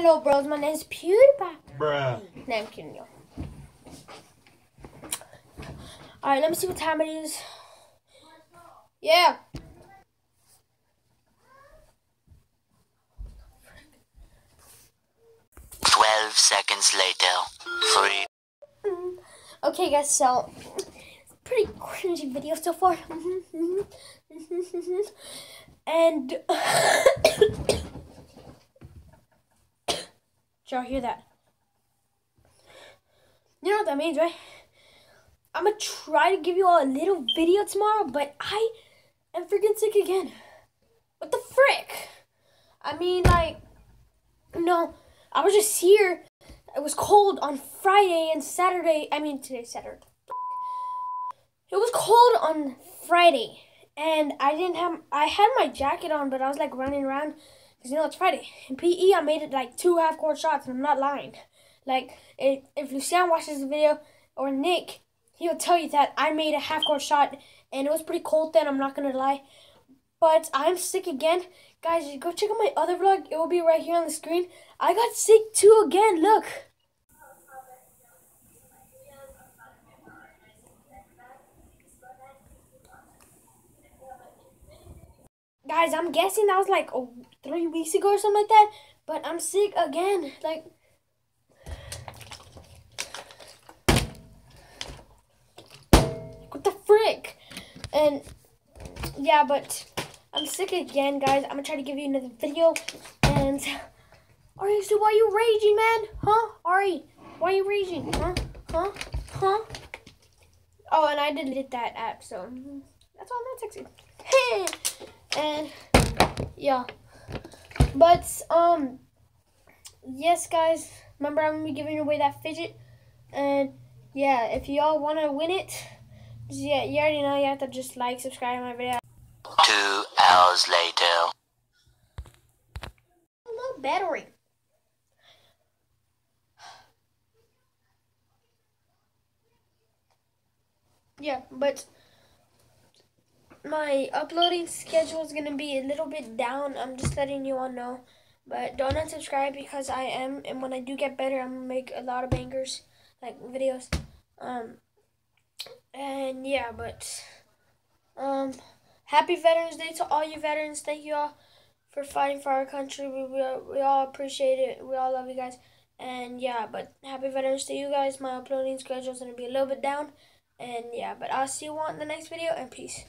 Hello, bros. My name's PewDiePie. Bruh. No, I'm kidding you. Alright, let me see what time it is. Yeah. Twelve seconds later. Three. Okay, guys, so pretty cringy video so far. and did y'all hear that? You know what that means, right? I'm gonna try to give you all a little video tomorrow, but I am freaking sick again. What the frick? I mean, like, no, I was just here. It was cold on Friday and Saturday. I mean, today's Saturday. It was cold on Friday, and I didn't have. I had my jacket on, but I was like running around because you know it's Friday. In PE, I made it like two half court shots, and I'm not lying. Like, if, if Lucian watches the video or Nick, he'll tell you that I made a half court shot, and it was pretty cold then. I'm not gonna lie, but I'm sick again, guys. Go check out my other vlog. It will be right here on the screen. I got sick too again. Look. Guys, I'm guessing that was like oh, three weeks ago or something like that. But I'm sick again. Like, what the frick? And yeah, but I'm sick again, guys. I'm gonna try to give you another video. And Ari, so why are you raging, man? Huh? Ari, why are you raging? Huh? Huh? Huh? Oh, and I deleted that app, so mm-hmm. that's all that's sexy. And yeah, but um, yes, guys. Remember, I'm gonna be giving away that fidget, and yeah, if y'all wanna win it, yeah, you already know you have to just like, subscribe my video. Two hours later. Low battery. Yeah, but my uploading schedule is gonna be a little bit down. I'm just letting you all know. But don't unsubscribe because I am, and when I do get better, I'm gonna make a lot of bangers, like videos. Um, and yeah, but um, happy Veterans Day to all you veterans. Thank you all for fighting for our country. We, we, we all appreciate it. We all love you guys. And yeah, but happy Veterans to you guys. My uploading schedule is going to be a little bit down. And yeah, but I'll see you all in the next video and peace.